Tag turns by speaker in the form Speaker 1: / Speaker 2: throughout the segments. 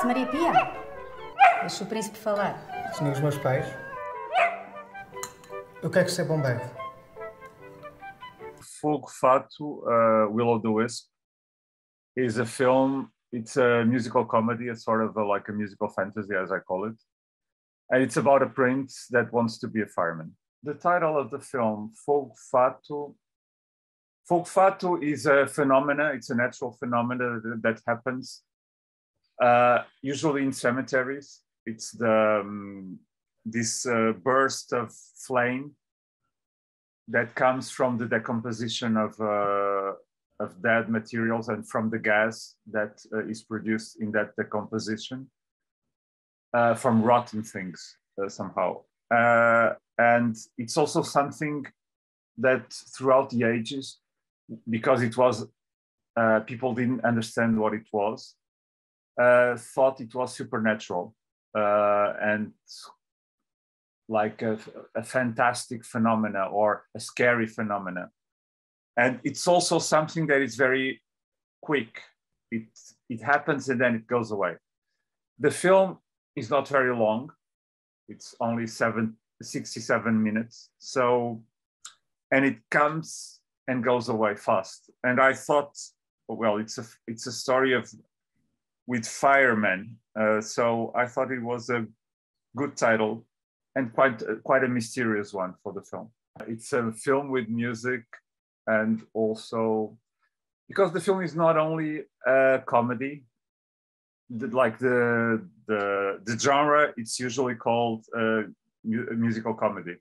Speaker 1: Cala-se, Maria Pia. Deixa o príncipe falar.
Speaker 2: Senhores meus pais, eu quero ser bombeiro.
Speaker 3: Fogo Fátuo, uh, Will of the Wisp, is a film. It's a musical comedy. It's sort of a, like a musical fantasy, as I call it. And it's about a prince that wants to be a fireman. The title of the film, Fogo Fátuo, Fogo Fátuo is a phenomena. It's a natural phenomena that happens uh, usually in cemeteries. It's the um, this uh, burst of flame that comes from the decomposition of uh, of dead materials and from the gas that uh, is produced in that decomposition uh, from rotten things somehow. and it's also something that throughout the ages, because it was people didn't understand what it was, Uh, thought it was supernatural uh, and like a, a, fantastic phenomena or a scary phenomena. And it's also something that is very quick. It, it happens and then it goes away. The film is not very long. It's only seven, 67 minutes. So, and it comes and goes away fast. And I thought, well, it's a, it's a story of with firemen. Uh, so I thought it was a good title and quite quite a mysterious one for the film. It's a film with music and also because the film is not only a comedy, like the the the genre, it's usually called a, a musical comedy,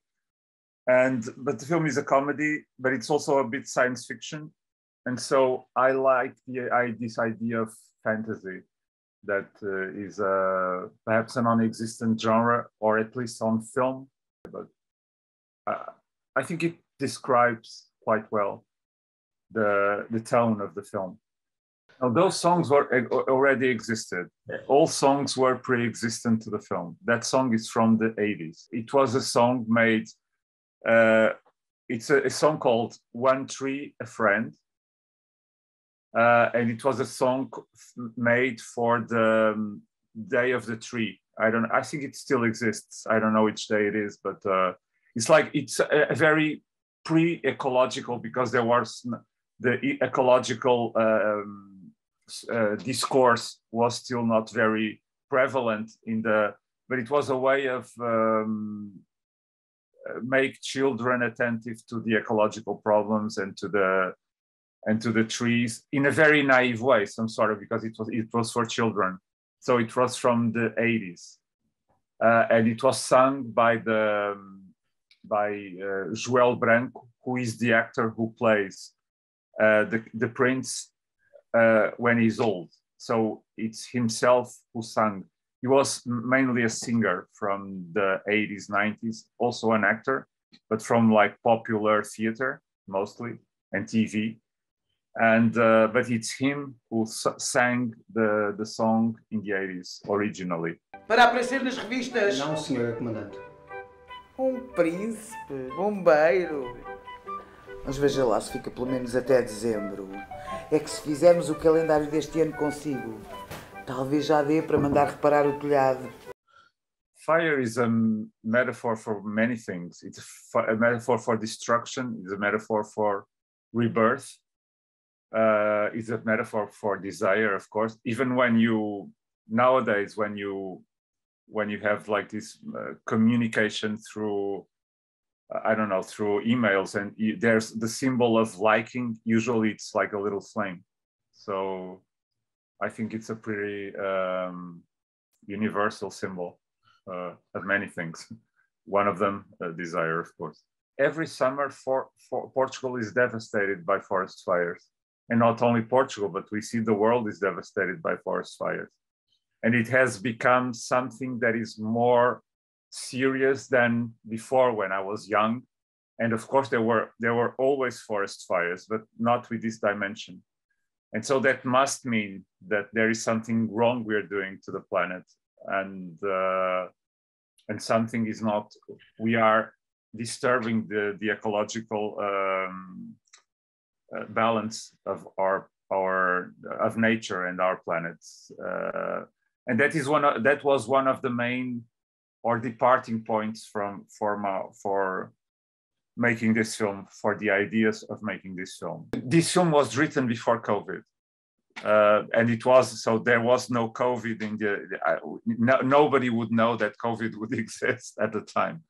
Speaker 3: and but the film is a comedy, but it's also a bit science fiction, and so I like the I, this idea of fantasy that uh, is uh, perhaps a non-existent genre, or at least on film. But uh, I think it describes quite well the the tone of the film. Now, those songs were already existed. All songs were pre-existent to the film. That song is from the 80s. It was a song made. Uh, it's a, a song called "One Tree, a Friend," uh, and it was a song made for the um, day of the tree. I don't. I think it still exists. I don't know which day it is, but uh, it's like it's a, a very pre-ecological because there was the ecological um, uh, discourse was still not very prevalent in the. But it was a way of um, make children attentive to the ecological problems and to the and to the trees in a very naive way, some sort of because it was it was for children. So it was from the 80s, uh, and it was sung by the by uh, Joel Branco, who is the actor who plays uh, the the prince uh, when he's old. So it's himself who sang. He was mainly a singer from the 80s, 90s, also an actor, but from like popular theater mostly and TV and uh, but it's him who sang the, the song in the 80s originally.
Speaker 4: Para aparecer nas revistas.
Speaker 2: Não, senhor comandante.
Speaker 4: Um príncipe, bombeiro. Mas veja lá se fica pelo menos até dezembro. É que se fizermos o calendário deste ano consigo, talvez já dê para mandar reparar o telhado.
Speaker 3: Fire is a metaphor for many things. It's a metaphor for destruction. It's a metaphor for rebirth. Uh, is a metaphor for desire, of course. Even when you nowadays, when you when you have like this uh, communication through I don't know through emails, and you, there's the symbol of liking. Usually, it's like a little flame. So, I think it's a pretty um, universal symbol uh, of many things. One of them, uh, desire, of course. Every summer, for, for Portugal is devastated by forest fires and not only Portugal, but we see the world is devastated by forest fires. And it has become something that is more serious than before when I was young. And of course, there were there were always forest fires, but not with this dimension. And so that must mean that there is something wrong we're doing to the planet, and uh, and something is not. We are disturbing the the ecological um, uh, balance of our our of nature and our planet. Uh, and that is one of, that was one of the main or departing points from for my, for making this film for the ideas of making this film. This film was written before covid. Uh, and it was so there was no covid in the uh, no, nobody would know that covid would exist at the time.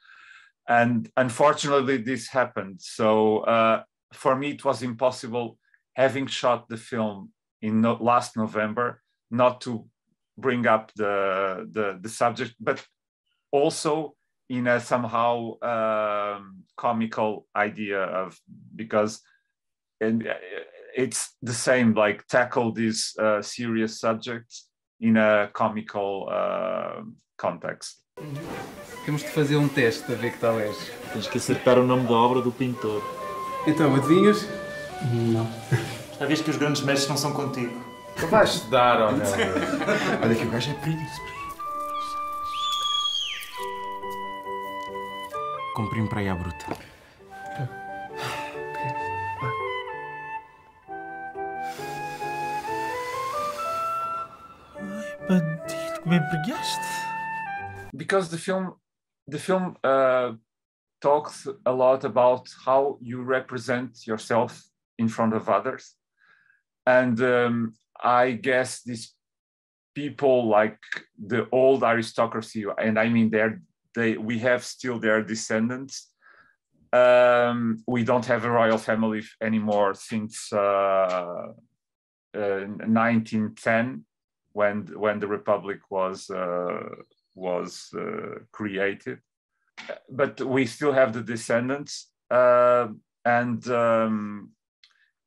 Speaker 3: And unfortunately this happened. So uh, for me it was impossible having shot the film in no, last november not to bring up the, the, the subject but also in a somehow um, comical idea of because and uh, it's the same like tackle these uh, serious subjects in a comical uh, context.
Speaker 5: Temos de fazer um teste para ver que tal és.
Speaker 6: Tens que acertar o nome da obra do pintor.
Speaker 5: Então, adivinhas?
Speaker 2: Não.
Speaker 6: Já vês que os grandes mestres não são contigo.
Speaker 5: Tu vais estudar, olha.
Speaker 7: Olha que o gajo é príncipe. Comprime para aí à bruta.
Speaker 6: Bandido, que me empregaste.
Speaker 3: Because the film, the film uh, talks a lot about how you represent yourself in front of others, and um, I guess these people like the old aristocracy, and I mean they're they we have still their descendants. Um, we don't have a royal family anymore since uh, uh, 1910, when when the republic was uh, was uh, created. But we still have the descendants, uh, and um,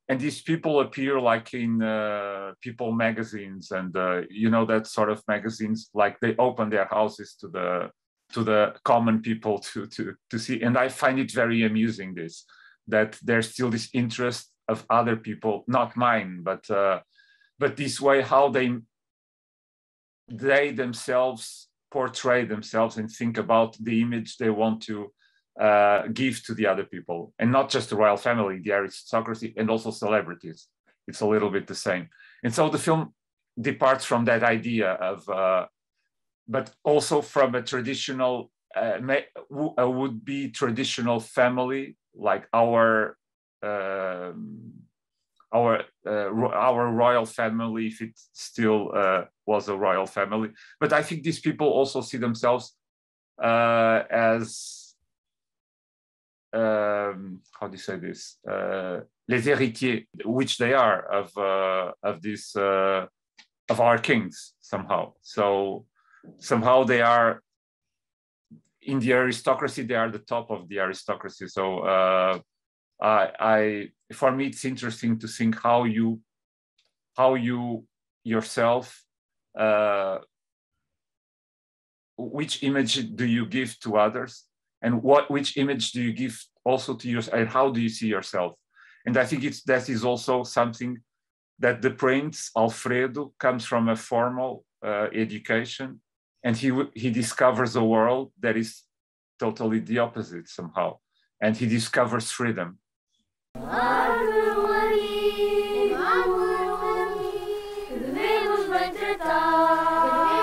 Speaker 3: and these people appear like in uh, people magazines and uh, you know that sort of magazines like they open their houses to the to the common people to to to see. And i find it very amusing this that there's still this interest of other people not mine but uh, but this way how they they themselves portray themselves and think about the image they want to uh, give to the other people. And not just the royal family the aristocracy and also celebrities. It's a little bit the same. And so the film departs from that idea of uh, but also from a traditional uh, a would be traditional family like our um, our uh, our royal family if it still uh, was a royal family. But i think these people also see themselves uh, as um, how do you say this? Uh, les héritiers which they are of uh, of this uh, of our kings somehow. So somehow they are in the aristocracy they are the top of the aristocracy. So I, I for me it's interesting to think how you how you yourself uh, which image do you give to others? And what which image do you give also to yourself and how do you see yourself? And i think it's that is also something that the prince alfredo comes from a formal uh, education and he he discovers a world that is totally the opposite somehow. And he discovers freedom
Speaker 8: Amor, um amigo, amor, um amigo, devemos bem tratar.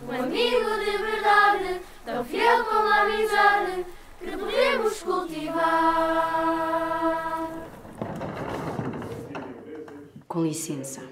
Speaker 8: Um amigo de verdade, tão fiel como a amizade, que devemos cultivar.
Speaker 1: Com licença.